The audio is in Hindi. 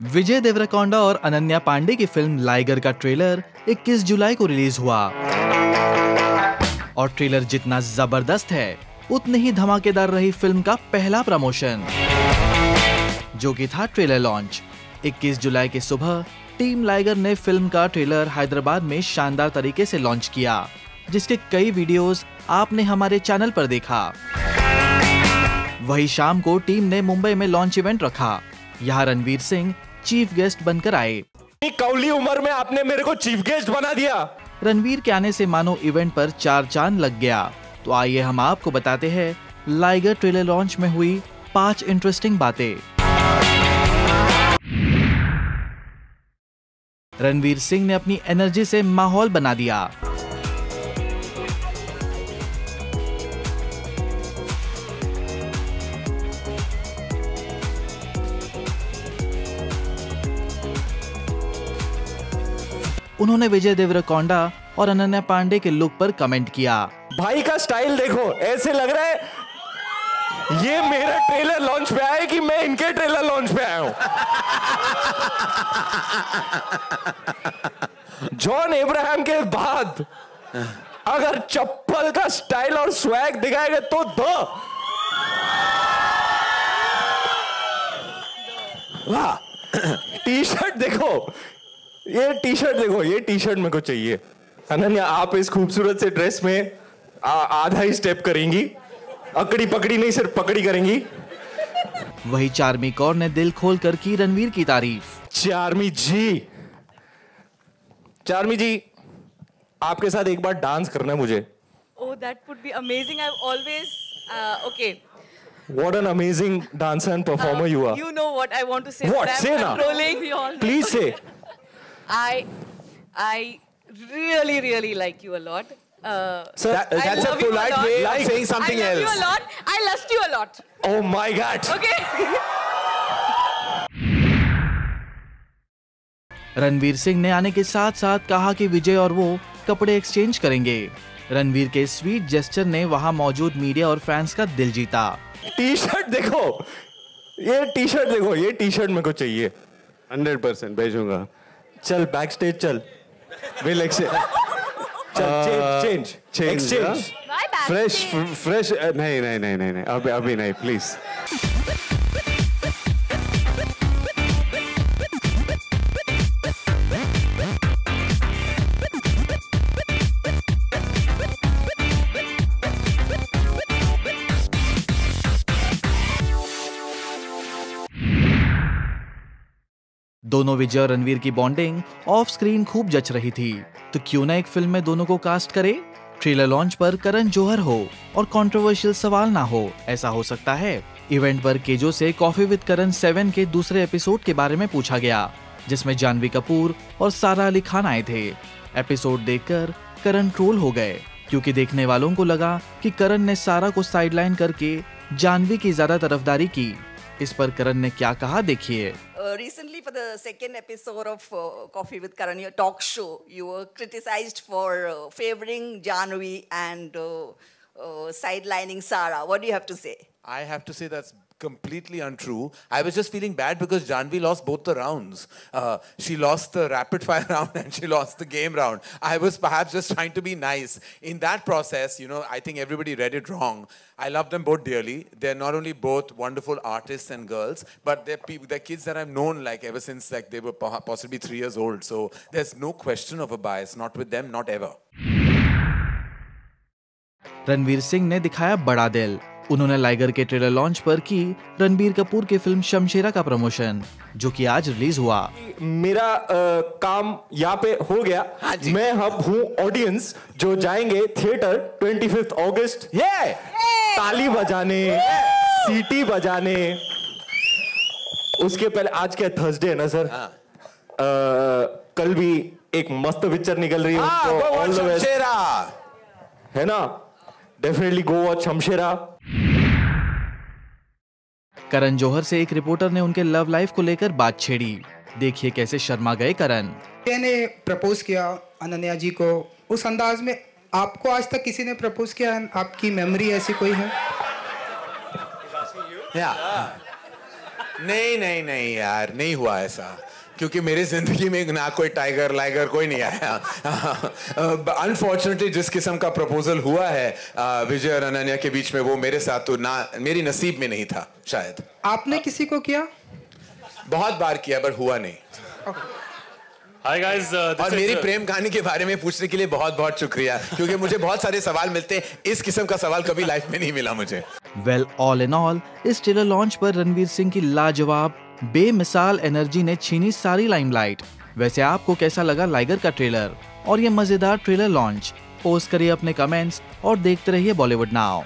विजय देवरकोंडा और अनन्या पांडे की फ़िल्म लाइगर का ट्रेलर 21 जुलाई को रिलीज़ हुआ। और ट्रेलर जितना ज़बरदस्त है, उतनी ही धमाकेदार रही फ़िल्म का पहला प्रमोशन, जो कि था ट्रेलर लॉन्च। 21 जुलाई की सुबह, टीम लाइगर ने फ़िल्म का ट्रेलर हैदराबाद में शानदार तरीके से लॉन्च किया, जिसके कई वीडियोस आपने हमारे चैनल पर देखा। वही शाम को टीम ने मुंबई में लॉन्च इवेंट रखा। यहाँ रणवीर सिंह चीफ गेस्ट बनकर आए। कौली उम्र में आपने मेरे को चीफ गेस्ट बना दिया। रणवीर के आने से मानो इवेंट पर चार चाँद लग गया। तो आइए हम आपको बताते हैं लाइगर ट्रेलर लॉन्च में हुई पाँच इंटरेस्टिंग बातें। रणवीर सिंह ने अपनी एनर्जी से माहौल बना दिया। उन्होंने विजय देवरकोंडा और अनन्या पांडे के लुक पर कमेंट किया। भाई का स्टाइल देखो, ऐसे लग रहा है, ये मेरा ट्रेलर लॉन्च पे आया कि मैं इनके ट्रेलर लॉन्च पे आया हूँ? जॉन एब्राहम के बाद, अगर चप्पल का स्टाइल और स्वैग दिखाएगा तो दो। वाह टी शर्ट देखो ये टी शर्ट देखो ये टी शर्ट मेरे को चाहिए। अनन्या आप इस खूबसूरत से ड्रेस में आ, आधा ही स्टेप करेंगी। अकड़ी पकड़ी नहीं सिर्फ़ पकड़ी करेंगी। वही चार्मी कौर ने दिल खोल कर की रणवीर की तारीफ़। चार्मी जी। चार्मी जी आपके साथ एक बार डांस करना है मुझे। ओह that would be amazing I always okay what an amazing dancer and performer you are you know what I want to say what say ना प्लीज़ से I, I really, really like you a lot. Uh, Sir, That- that's a you a polite way Like- of saying something else. I love else. you a lot. I lust you a lot. Oh my God. Okay. Ranveer Singh ने आने के साथ साथ कहा कि विजय और वो कपड़े एक्सचेंज करेंगे रणवीर के स्वीट जेस्चर ने वहाँ मौजूद मीडिया और फैंस का दिल जीता टी शर्ट देखो ये टी शर्ट देखो ये टी शर्ट मेरे को चाहिए हंड्रेड परसेंट भेजूँगा चल बैक स्टेज चल will exchange change change exchange. Fresh fresh नहीं नहीं नहीं नहीं अभी अभी नहीं प्लीज़ दोनों विजय और रणवीर की बॉन्डिंग ऑफ़ स्क्रीन खूब जच रही थी। तो क्यों ना एक फ़िल्म में दोनों को कास्ट करे? ट्रेलर लॉन्च पर करण जोहर हो और कंट्रोवर्शियल सवाल ना हो ऐसा हो सकता है। इवेंट पर केजो से कॉफ़ी विद करण सेवन के दूसरे एपिसोड के बारे में पूछा गया जिसमें जानवी कपूर और सारा अली खान आए थे। एपिसोड देखकर करण ट्रोल हो गए क्योंकि देखने वालों को लगा कि करण ने सारा को साइडलाइन करके जानवी की ज़्यादा तरफदारी की। इस पर करण ने क्या कहा देखिए। Uh, recently, for the second episode of uh, Coffee with Karan, your talk show, you were criticized for uh, favoring Janvi and uh, uh, sidelining Sara. What do you have to say? I have to say that's completely untrue. I was just feeling bad because Janvi lost both the rounds. Uh, she lost the rapid fire round and she lost the game round. I was perhaps just trying to be nice. In that process, you know, I think everybody read it wrong. I love them both dearly. They're not only both wonderful artists and girls, but they're, people, they're kids that I've known like ever since like they were po- possibly three years old. So there's no question of a bias. Not with them, not ever. Ranveer Singh ने दिखाया बड़ा दिल उन्होंने लाइगर के ट्रेलर लॉन्च पर की रणबीर कपूर की फ़िल्म शमशेरा का प्रमोशन जो कि आज रिलीज़ हुआ। मेरा uh, काम यहाँ पे हो गया। मैं अब हूँ ऑडियंस जो जाएँगे थिएटर ट्वेंटी फिफ्थ ऑगस्ट ये ताली बजाने सीटी बजाने। उसके पहले आज क्या थर्सडे है ना सर uh, कल भी एक मस्त पिक्चर निकल रही है. Shamshera. है ना? Definitely go watch Shamshera Karan Johar से एक रिपोर्टर ने उनके लव लाइफ को लेकर बात छेड़ी। देखिए कैसे शर्मा गए करण। ने प्रपोज किया अनन्या जी को। उस अंदाज में आपको आज तक किसी ने प्रपोज किया है? आपकी मेमोरी ऐसी कोई है? Yeah. नहीं नहीं नहीं यार नहीं हुआ ऐसा। क्योंकि मेरी ज़िंदगी में ना कोई टाइगर लाइगर कोई नहीं आया। अनफॉर्चुनेटली जिस किस्म का प्रपोजल हुआ है विजय और अनन्या के बीच में वो मेरे साथ तो ना मेरी नसीब में नहीं था शायद। आपने किसी को किया? बहुत बार किया पर हुआ नहीं। Hi guys, uh, this और मेरी uh, प्रेम कहानी के बारे में पूछने के लिए बहुत बहुत शुक्रिया क्योंकि मुझे बहुत सारे सवाल मिलते हैं इस किस्म का सवाल कभी लाइफ में नहीं मिला मुझे। वेल ऑल इन ऑल इस ट्रेलर लॉन्च पर रणवीर सिंह की लाजवाब बेमिसाल एनर्जी ने छीनी सारी लाइमलाइट। वैसे आपको कैसा लगा लाइगर का ट्रेलर? और ये मज़ेदार ट्रेलर लॉन्च? पोस्ट करिए अपने कमेंट्स और देखते रहिए बॉलीवुड नाउ।